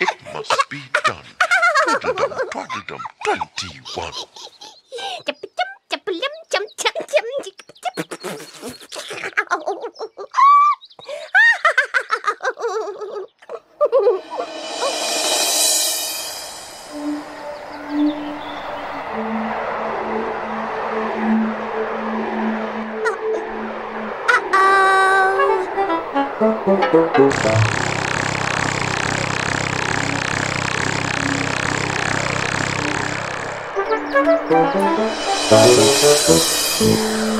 it must be done. Twaddledum, twaddledum, twenty-one. Uh-oh. Música